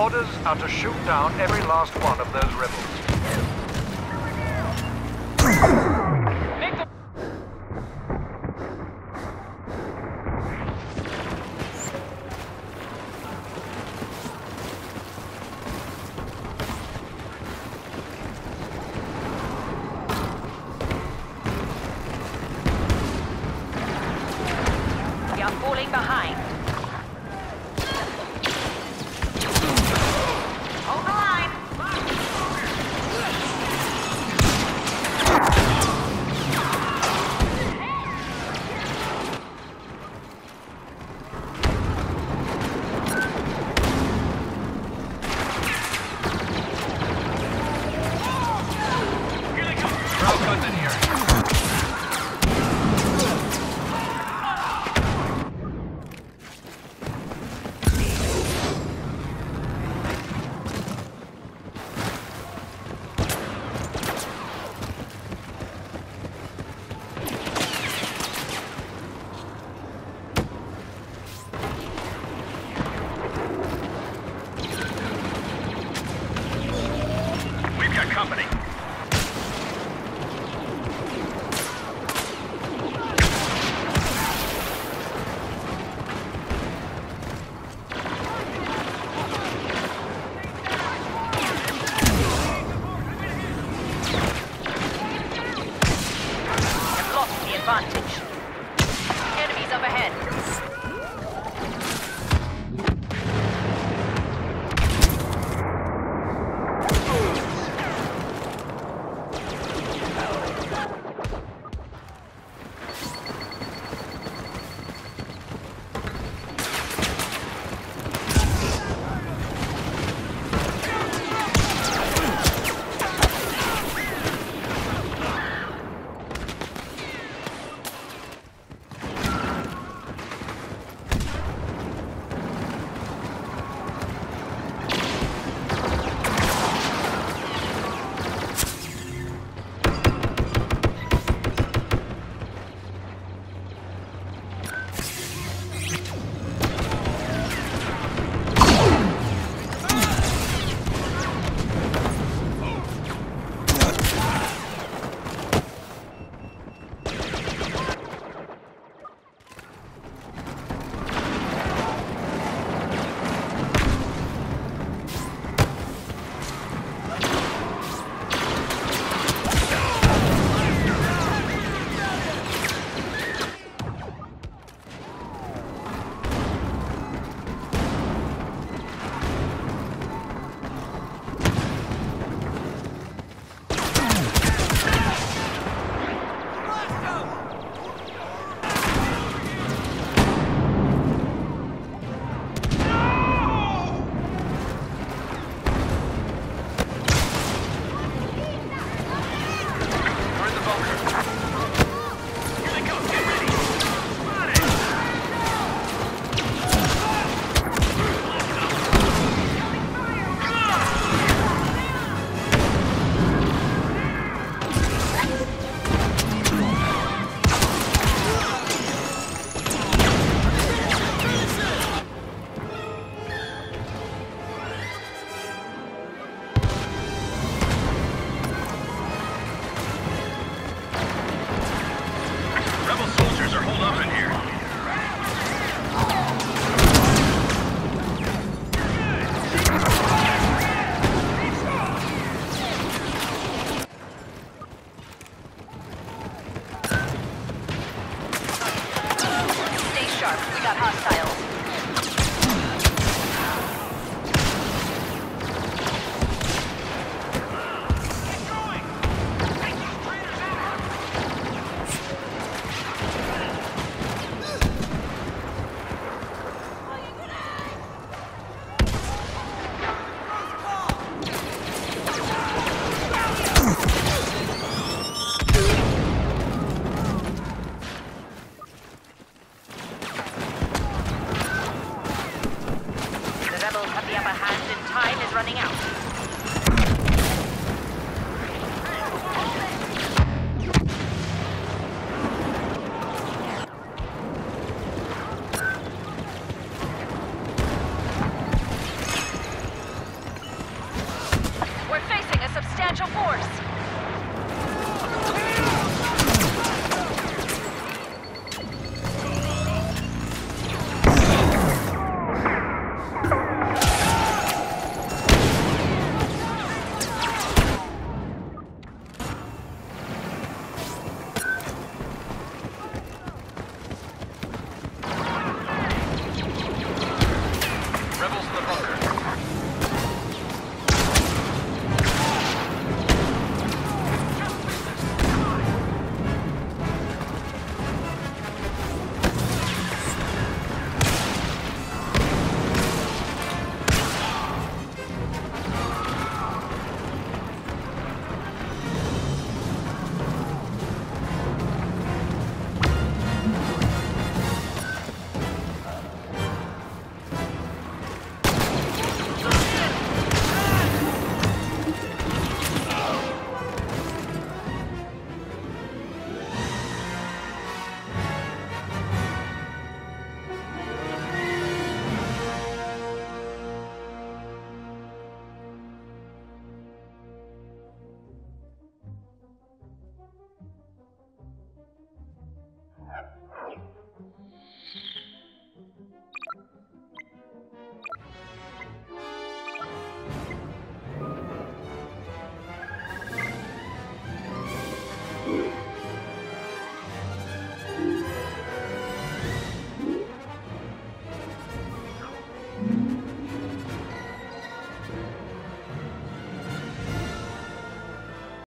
orders are to shoot down every last one of those rebels. Falling behind. advantage. Got hostile. Force!